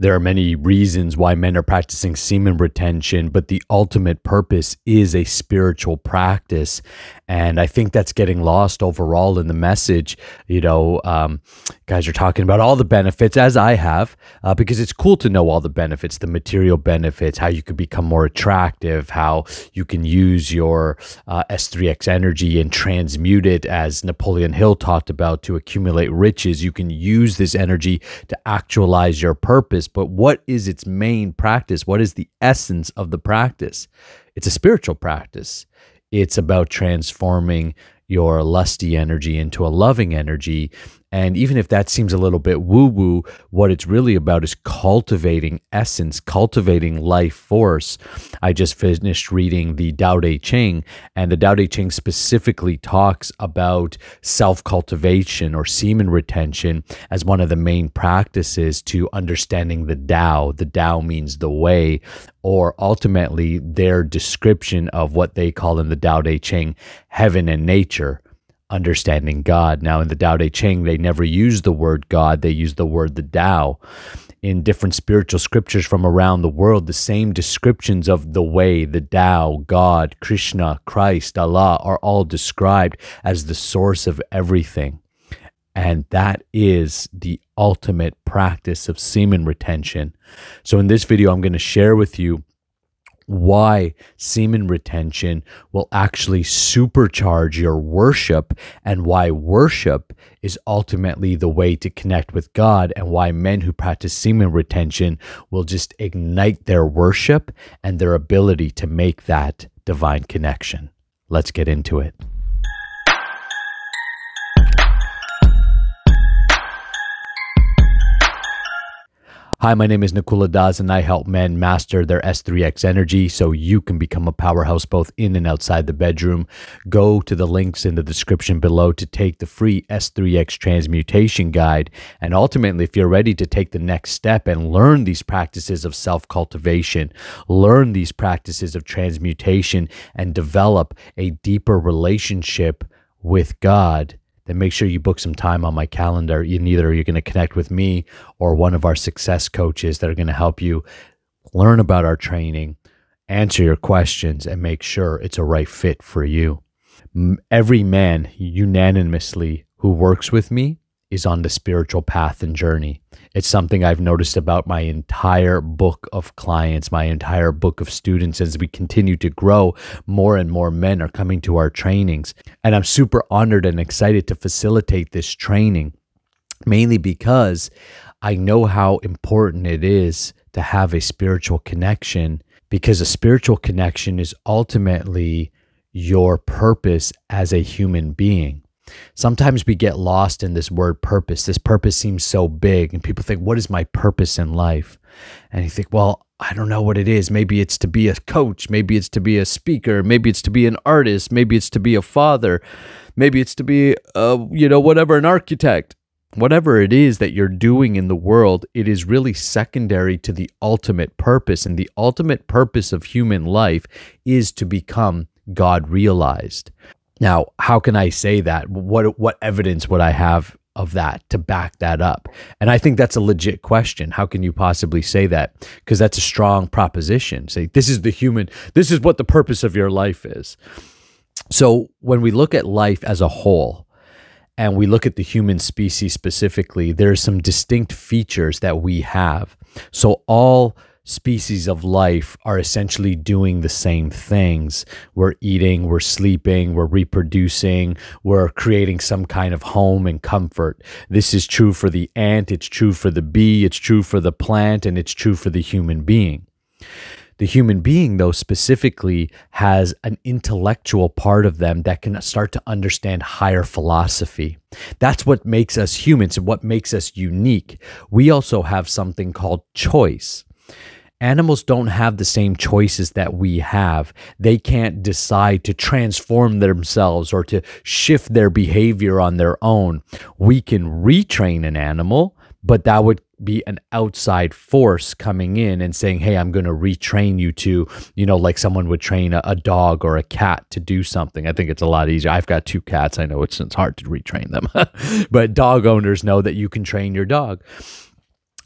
There are many reasons why men are practicing semen retention, but the ultimate purpose is a spiritual practice. And I think that's getting lost overall in the message. You know, um, guys are talking about all the benefits, as I have, uh, because it's cool to know all the benefits, the material benefits, how you can become more attractive, how you can use your uh, S3X energy and transmute it, as Napoleon Hill talked about, to accumulate riches. You can use this energy to actualize your purpose. But what is its main practice? What is the essence of the practice? It's a spiritual practice. It's about transforming your lusty energy into a loving energy and even if that seems a little bit woo woo, what it's really about is cultivating essence, cultivating life force. I just finished reading the Tao Te Ching, and the Tao Te Ching specifically talks about self cultivation or semen retention as one of the main practices to understanding the Tao. The Tao means the way, or ultimately their description of what they call in the Tao Te Ching heaven and nature understanding God. Now, in the Tao Te Ching, they never use the word God, they use the word the Tao. In different spiritual scriptures from around the world, the same descriptions of the way, the Tao, God, Krishna, Christ, Allah are all described as the source of everything. And that is the ultimate practice of semen retention. So, in this video, I'm going to share with you why semen retention will actually supercharge your worship and why worship is ultimately the way to connect with God and why men who practice semen retention will just ignite their worship and their ability to make that divine connection. Let's get into it. Hi, my name is Nakula Das, and I help men master their S3X energy so you can become a powerhouse both in and outside the bedroom. Go to the links in the description below to take the free S3X transmutation guide. And ultimately, if you're ready to take the next step and learn these practices of self cultivation, learn these practices of transmutation, and develop a deeper relationship with God then make sure you book some time on my calendar. Either you're going to connect with me or one of our success coaches that are going to help you learn about our training, answer your questions, and make sure it's a right fit for you. Every man unanimously who works with me is on the spiritual path and journey. It's something I've noticed about my entire book of clients, my entire book of students. As we continue to grow, more and more men are coming to our trainings. And I'm super honored and excited to facilitate this training, mainly because I know how important it is to have a spiritual connection, because a spiritual connection is ultimately your purpose as a human being. Sometimes we get lost in this word purpose. This purpose seems so big, and people think, What is my purpose in life? And you think, Well, I don't know what it is. Maybe it's to be a coach. Maybe it's to be a speaker. Maybe it's to be an artist. Maybe it's to be a father. Maybe it's to be, a, you know, whatever, an architect. Whatever it is that you're doing in the world, it is really secondary to the ultimate purpose. And the ultimate purpose of human life is to become God realized. Now, how can I say that? What what evidence would I have of that to back that up? And I think that's a legit question. How can you possibly say that? Because that's a strong proposition. Say this is the human, this is what the purpose of your life is. So when we look at life as a whole, and we look at the human species specifically, there are some distinct features that we have. So all species of life are essentially doing the same things. We're eating, we're sleeping, we're reproducing, we're creating some kind of home and comfort. This is true for the ant, it's true for the bee, it's true for the plant, and it's true for the human being. The human being, though, specifically has an intellectual part of them that can start to understand higher philosophy. That's what makes us humans and what makes us unique. We also have something called choice animals don't have the same choices that we have. They can't decide to transform themselves or to shift their behavior on their own. We can retrain an animal, but that would be an outside force coming in and saying, Hey, I'm going to retrain you to, you know, like someone would train a, a, dog or a cat to do something. I think it's a lot easier. I've got two cats. I know it's, it's hard to retrain them, but dog owners know that you can train your dog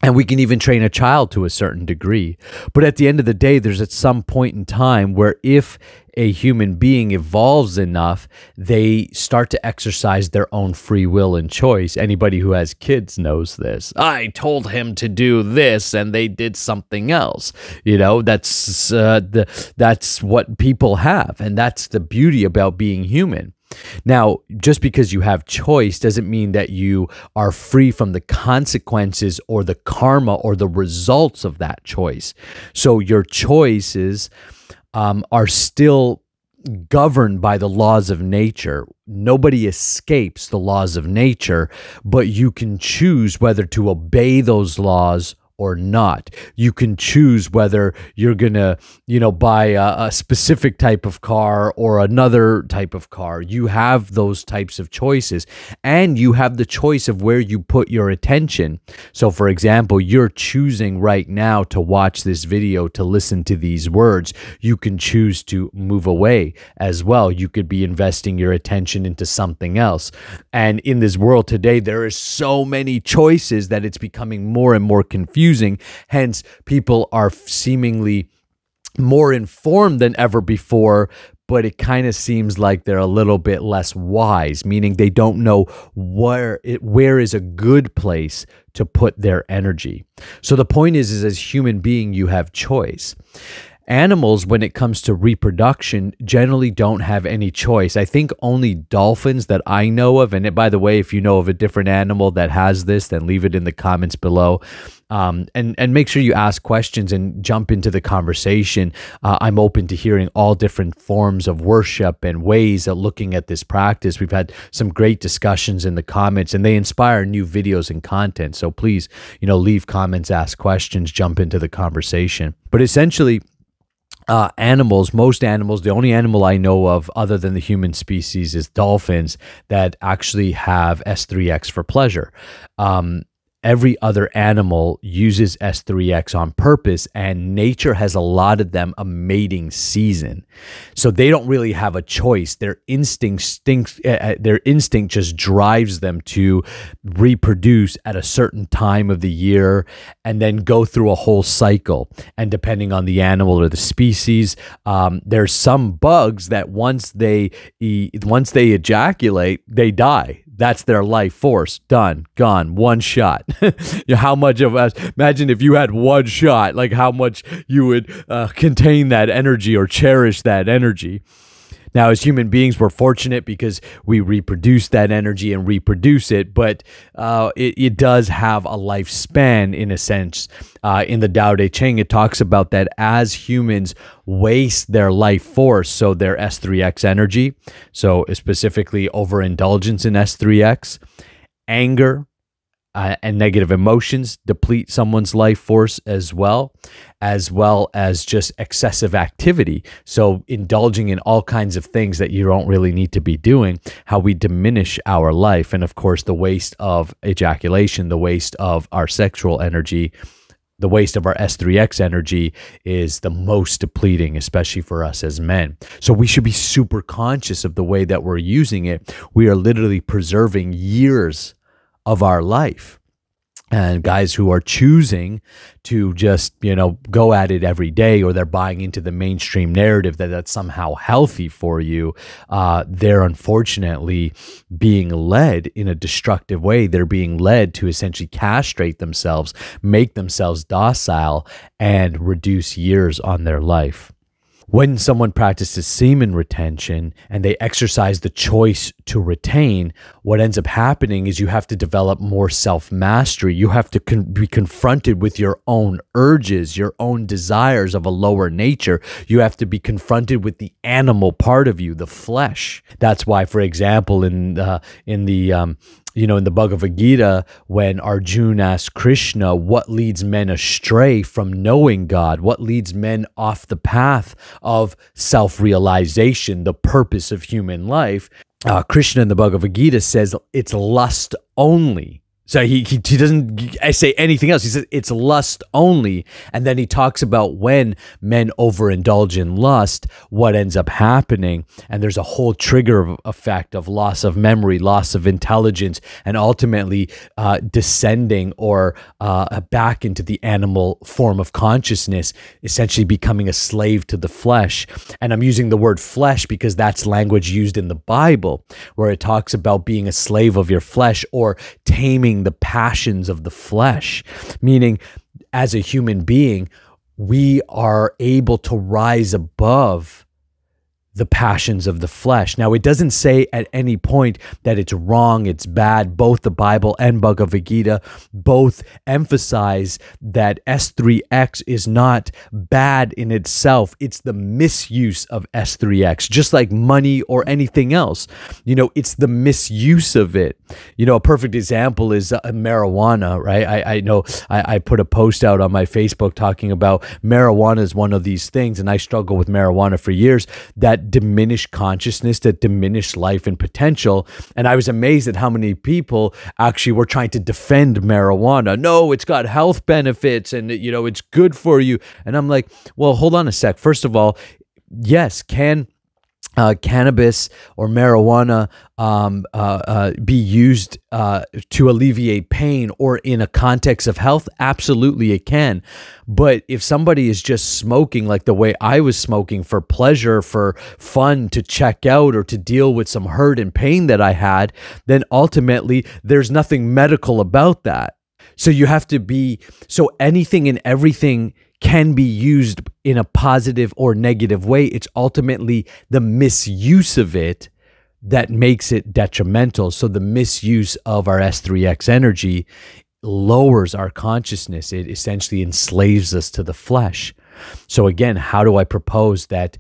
and we can even train a child to a certain degree. But at the end of the day, there's at some point in time where if a human being evolves enough, they start to exercise their own free will and choice. Anybody who has kids knows this. I told him to do this and they did something else. You know, that's uh, the that's what people have and that's the beauty about being human. Now, just because you have choice doesn't mean that you are free from the consequences or the karma or the results of that choice. So your choices um, are still governed by the laws of nature. Nobody escapes the laws of nature, but you can choose whether to obey those laws or not. You can choose whether you're going to, you know, buy a, a, specific type of car or another type of car. You have those types of choices and you have the choice of where you put your attention. So, for example, you're choosing right now to watch this video, to listen to these words. You can choose to move away as well. You could be investing your attention into something else. And in this world today, there is so many choices that it's becoming more and more confusing confusing. Hence, people are seemingly more informed than ever before, but it kind of seems like they're a little bit less wise, meaning they don't know where it, where is a good place to put their energy. So the point is, is as human being, you have choice. Animals, when it comes to reproduction, generally don't have any choice. I think only dolphins that I know of, and by the way, if you know of a different animal that has this, then leave it in the comments below. Um, and and make sure you ask questions and jump into the conversation. Uh, I'm open to hearing all different forms of worship and ways of looking at this practice. We've had some great discussions in the comments, and they inspire new videos and content. So please, you know, leave comments, ask questions, jump into the conversation. But essentially uh, animals, most animals, the only animal I know of other than the human species is dolphins that actually have S3X for pleasure. Um, every other animal uses S3X on purpose, and nature has allotted them a mating season. So they don't really have a choice. Their instinct, stinks, uh, their instinct just drives them to reproduce at a certain time of the year and then go through a whole cycle. And depending on the animal or the species, um, there's some bugs that once they once they ejaculate, they die that's their life force. Done. Gone. One shot. How much of us imagine if you had one shot like how much you would uh, contain that energy or cherish that energy now, as human beings, we're fortunate because we reproduce that energy and reproduce it, but uh, it, it, does have a lifespan in a sense. Uh, in the Tao Te Ching, it talks about that as humans waste their life force, so their S3X energy, so specifically overindulgence in S3X, anger, uh, and negative emotions deplete someone's life force as well, as well as just excessive activity. So, indulging in all kinds of things that you don't really need to be doing, how we diminish our life. And of course, the waste of ejaculation, the waste of our sexual energy. The waste of our S3X energy is the most depleting, especially for us as men. So, we should be super conscious of the way that we're using it. We are literally preserving years of our life. And guys who are choosing to just you know go at it every day or they're buying into the mainstream narrative that that's somehow healthy for you uh, they're unfortunately being led in a destructive way. They're being led to essentially castrate themselves make themselves docile and reduce years on their life when someone practices semen retention and they exercise the choice to retain, what ends up happening is you have to develop more self mastery. You have to con be confronted with your own urges, your own desires of a lower nature. You have to be confronted with the animal part of you, the flesh. That's why, for example, in uh, in the um, you know, in the Bhagavad Gita, when Arjuna asks Krishna, what leads men astray from knowing God? What leads men off the path of self realization, the purpose of human life? Uh, Krishna in the Bhagavad Gita says it's lust only So he, he he doesn't say anything else. He says it's lust only, and then he talks about when men overindulge in lust, what ends up happening, and there's a whole trigger effect of loss of memory, loss of intelligence, and ultimately uh, descending or uh, back into the animal form of consciousness, essentially becoming a slave to the flesh. And I'm using the word flesh because that's language used in the Bible, where it talks about being a slave of your flesh or taming the passions of the flesh, meaning as a human being, we are able to rise above the passions of the flesh. Now, it doesn't say at any point that it's wrong, it's bad. Both the Bible and Bhagavad Gita both emphasize that S3X is not bad in itself. It's the misuse of S3X, just like money or anything else. You know, it's the misuse of it. You know, a perfect example is uh, marijuana, right? I, I know I, I put a post out on my Facebook talking about marijuana is one of these things, and I struggle with marijuana for years that diminished consciousness, that diminished life and potential. And I was amazed at how many people actually were trying to defend marijuana. No, it's got health benefits and you know it's good for you. And I'm like, well, hold on a sec. First of all, yes, can uh, cannabis or marijuana um, uh, uh, be used uh, to alleviate pain or in a context of health? Absolutely, it can. But if somebody is just smoking like the way I was smoking for pleasure, for fun, to check out or to deal with some hurt and pain that I had, then ultimately there's nothing medical about that. So you have to be, so anything and everything can be used in a positive or negative way. It's ultimately the misuse of it that makes it detrimental. So the misuse of our S3X energy lowers our consciousness. It essentially enslaves us to the flesh. So again, how do I propose that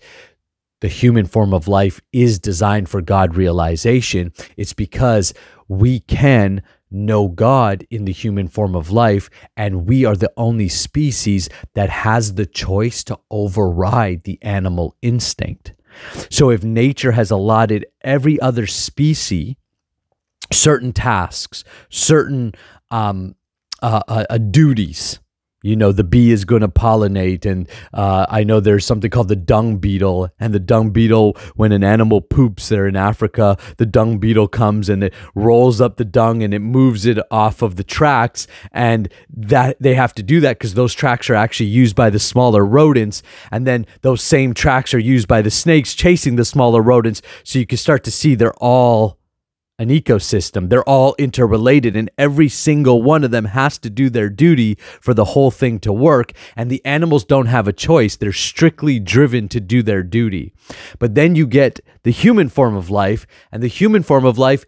the human form of life is designed for God realization? It's because we can know God in the human form of life, and we are the only species that has the choice to override the animal instinct. So, if nature has allotted every other species certain tasks, certain um, uh, uh, uh duties, you know the bee is going to pollinate and uh, i know there's something called the dung beetle. And the dung beetle when an animal poops there in africa the dung beetle comes and it rolls up the dung and it moves it off of the tracks. And that they have to do that because those tracks are actually used by the smaller rodents. And then those same tracks are used by the snakes chasing the smaller rodents. So you can start to see they're all an ecosystem. They're all interrelated, and every single one of them has to do their duty for the whole thing to work. And the animals don't have a choice, they're strictly driven to do their duty. But then you get the human form of life, and the human form of life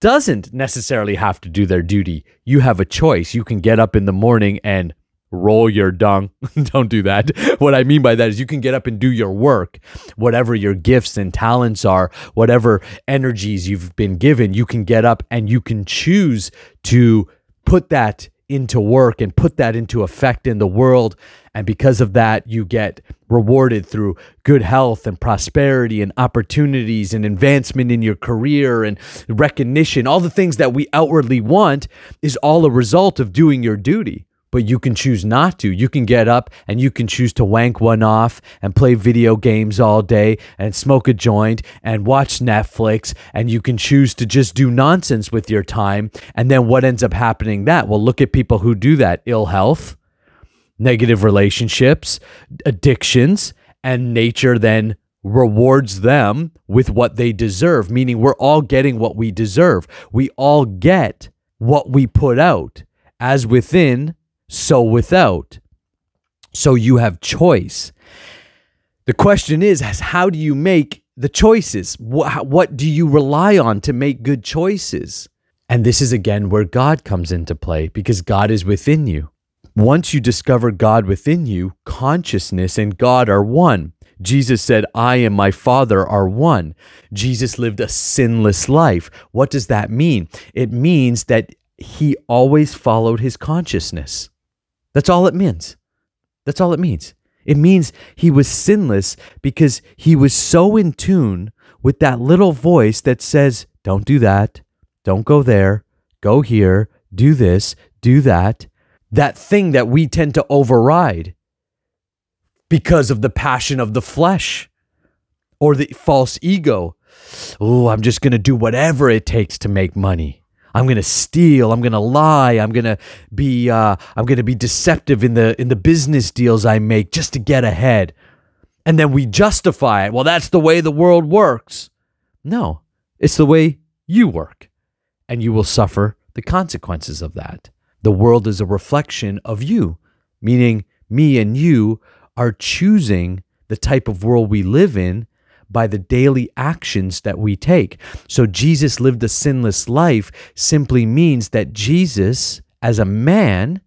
doesn't necessarily have to do their duty. You have a choice. You can get up in the morning and roll your dung. Don't do that. What I mean by that is you can get up and do your work, whatever your gifts and talents are, whatever energies you've been given, you can get up and you can choose to put that into work and put that into effect in the world. And because of that, you get rewarded through good health and prosperity and opportunities and advancement in your career and recognition. All the things that we outwardly want is all a result of doing your duty but you can choose not to. You can get up and you can choose to wank one off and play video games all day and smoke a joint and watch Netflix. And you can choose to just do nonsense with your time. And then what ends up happening that? Well, look at people who do that ill health, negative relationships, addictions, and nature then rewards them with what they deserve, meaning we're all getting what we deserve. We all get what we put out as within so without. So you have choice. The question is, how do you make the choices? What, what do you rely on to make good choices? And this is again where God comes into play because God is within you. Once you discover God within you, consciousness and God are one. Jesus said, I and my Father are one. Jesus lived a sinless life. What does that mean? It means that he always followed his consciousness. That's all it means. That's all it means. It means he was sinless because he was so in tune with that little voice that says, Don't do that. Don't go there. Go here. do this, do that, that thing that we tend to override because of the passion of the flesh or the false ego. Oh, I'm just going to do whatever it takes to make money. I'm going to steal. I'm going to lie. I'm going to be uh, I'm going to be deceptive in the in the business deals I make just to get ahead. And then we justify it. Well, that's the way the world works. No, it's the way you work, and you will suffer the consequences of that. The world is a reflection of you, meaning me and you are choosing the type of world we live in by the daily actions that we take. So Jesus lived a sinless life simply means that Jesus, as a man,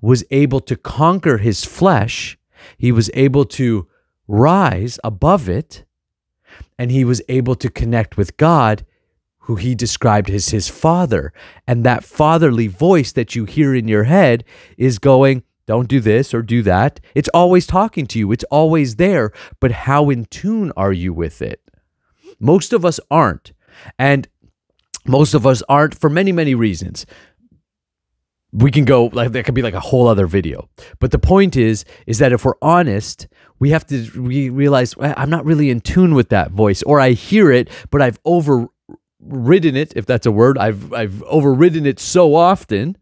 was able to conquer his flesh. He was able to rise above it, and he was able to connect with God who he described as his father. And that fatherly voice that you hear in your head is going, don't do this or do that. It's always talking to you, it's always there. But how in tune are you with it? Most of us aren't. And most of us aren't for many, many reasons. We can go like that could be like a whole other video. But the point is, is that if we're honest, we have to re- realize I'm not really in tune with that voice, or I hear it, but I've overridden it, if that's a word, I've I've overridden it so often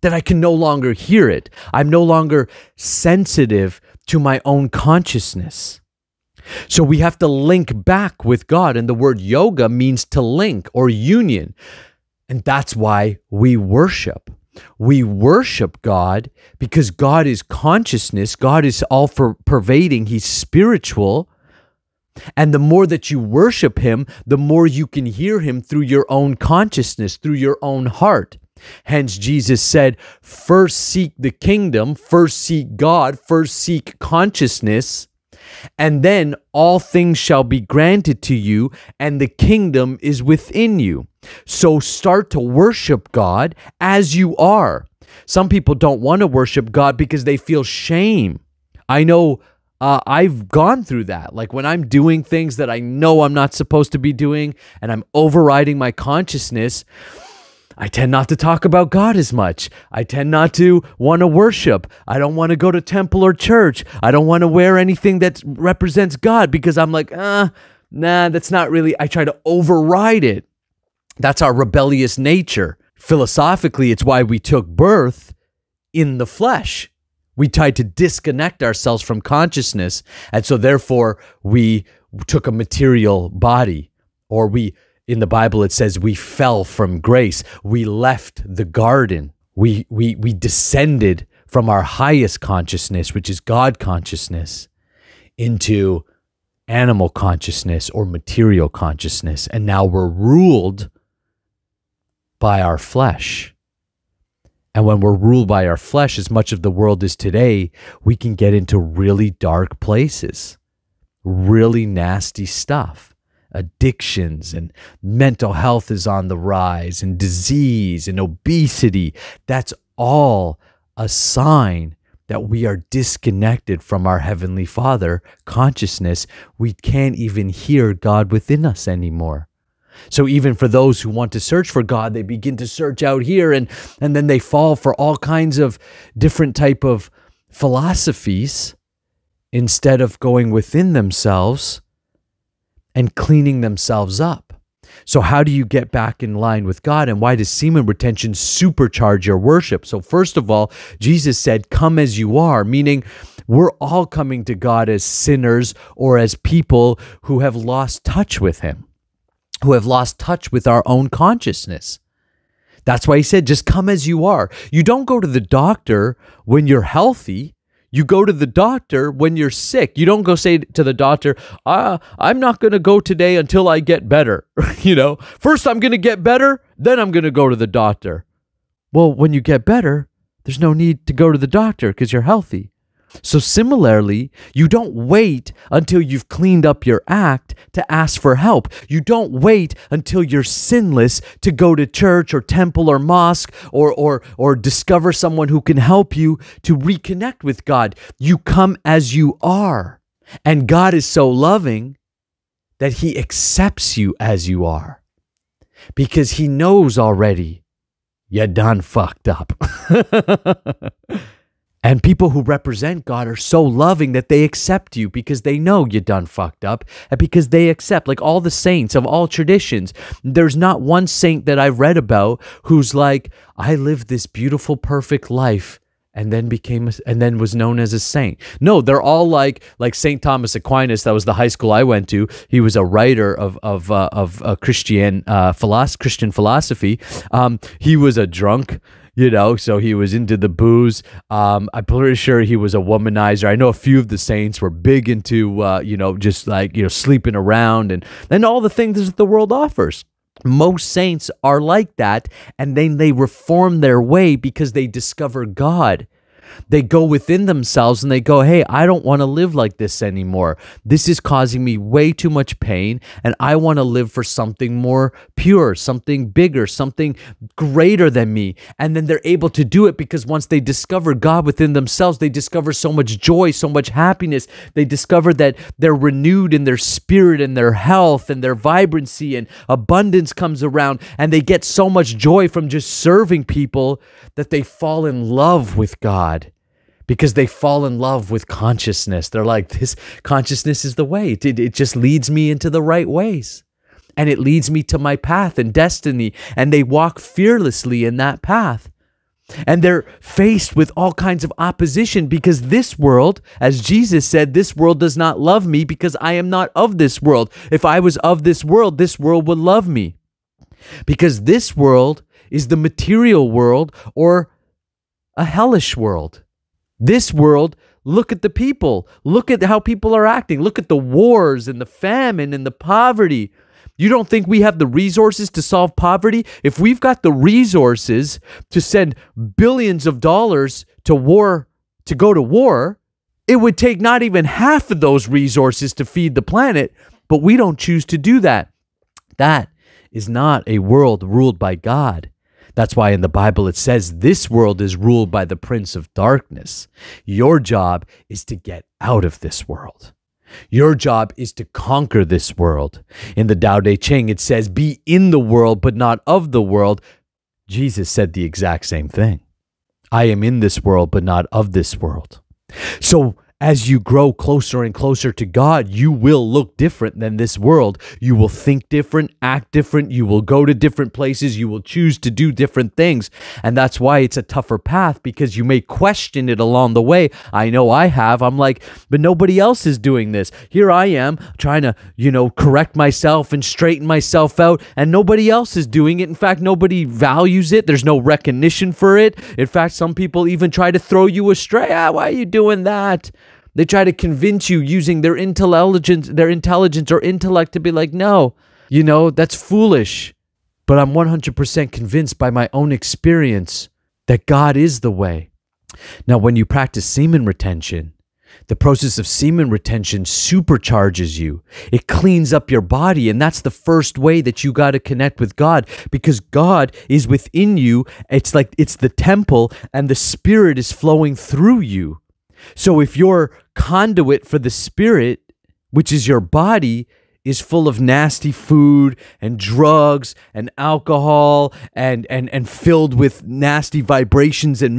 that I can no longer hear it. I'm no longer sensitive to my own consciousness. So we have to link back with God, and the word yoga means to link or union. And that's why we worship. We worship God because God is consciousness, God is all for pervading, He's spiritual. And the more that you worship him, the more you can hear him through your own consciousness, through your own heart. Hence, Jesus said, First seek the kingdom, first seek God, first seek consciousness, and then all things shall be granted to you, and the kingdom is within you. So start to worship God as you are. Some people don't want to worship God because they feel shame. I know uh, I've gone through that. Like when I'm doing things that I know I'm not supposed to be doing and I'm overriding my consciousness, I tend not to talk about God as much. I tend not to want to worship. I don't want to go to temple or church. I don't want to wear anything that represents God because I'm like, ah, nah, that's not really. I try to override it. That's our rebellious nature. Philosophically, it's why we took birth in the flesh we tried to disconnect ourselves from consciousness. And so, therefore, we took a material body, or we, in the Bible, it says we fell from grace. We left the garden. We, we, we descended from our highest consciousness, which is God consciousness, into animal consciousness or material consciousness. And now we're ruled by our flesh. And when we're ruled by our flesh, as much of the world is today, we can get into really dark places, really nasty stuff. Addictions and mental health is on the rise, and disease and obesity. That's all a sign that we are disconnected from our Heavenly Father consciousness. We can't even hear God within us anymore. So even for those who want to search for God, they begin to search out here and and then they fall for all kinds of different type of philosophies instead of going within themselves and cleaning themselves up. So, how do you get back in line with God? And why does semen retention supercharge your worship? So, first of all, Jesus said, Come as you are, meaning we're all coming to God as sinners or as people who have lost touch with Him who have lost touch with our own consciousness. That's why he said, just come as you are. You don't go to the doctor when you're healthy. You go to the doctor when you're sick. You don't go say to the doctor, ah, I'm not going to go today until I get better. you know, first I'm going to get better, then I'm going to go to the doctor. Well, when you get better, there's no need to go to the doctor because you're healthy. So, similarly, you don't wait until you've cleaned up your act to ask for help. You don't wait until you're sinless to go to church or temple or mosque or, or, or discover someone who can help you to reconnect with God. You come as you are. And God is so loving that He accepts you as you are because He knows already you're done fucked up. and people who represent God are so loving that they accept you because they know you done fucked up and because they accept, like all the saints of all traditions. There's not one saint that I've read about who's like, I lived this beautiful, perfect life and then became a, and then was known as a saint. No, they're all like like Saint Thomas Aquinas. That was the high school I went to. He was a writer of of uh, of uh, Christian uh, philosophy, Christian philosophy. Um, he was a drunk. You know, so he was into the booze. Um, I'm pretty sure he was a womanizer. I know a few of the saints were big into, uh, you know, just like you know, sleeping around and and all the things that the world offers most saints are like that and then they reform their way because they discover God they go within themselves and they go, Hey, I don't want to live like this anymore. This is causing me way too much pain. And I want to live for something more pure, something bigger, something greater than me. And then they're able to do it because once they discover God within themselves, they discover so much joy, so much happiness. They discover that they're renewed in their spirit and their health and their vibrancy and abundance comes around. And they get so much joy from just serving people that they fall in love with God because they fall in love with consciousness. They're like, this consciousness is the way. It, it just leads me into the right ways. And it leads me to my path and destiny. And they walk fearlessly in that path. And they're faced with all kinds of opposition because this world, as Jesus said, this world does not love me because I am not of this world. If I was of this world, this world would love me. Because this world is the material world or a hellish world. This world, look at the people. Look at how people are acting. Look at the wars and the famine and the poverty. You don't think we have the resources to solve poverty? If we've got the resources to send billions of dollars to war, to go to war, it would take not even half of those resources to feed the planet, but we don't choose to do that. That is not a world ruled by God. That's why in the Bible it says this world is ruled by the prince of darkness. Your job is to get out of this world. Your job is to conquer this world. In the Tao Te Ching, it says, Be in the world, but not of the world. Jesus said the exact same thing. I am in this world, but not of this world. So as you grow closer and closer to God, you will look different than this world. You will think different, act different. You will go to different places. You will choose to do different things. And that's why it's a tougher path because you may question it along the way. I know I have. I'm like, but nobody else is doing this. Here I am trying to, you know, correct myself and straighten myself out, and nobody else is doing it. In fact, nobody values it. There's no recognition for it. In fact, some people even try to throw you astray. Ah, why are you doing that? They try to convince you using their intelligence, their intelligence or intellect to be like, no, you know, that's foolish. But I'm 100% convinced by my own experience that God is the way. Now, when you practice semen retention, the process of semen retention supercharges you. It cleans up your body. And that's the first way that you got to connect with God because God is within you. It's like it's the temple and the spirit is flowing through you. So if your conduit for the spirit, which is your body, is full of nasty food and drugs and alcohol and and and filled with nasty vibrations and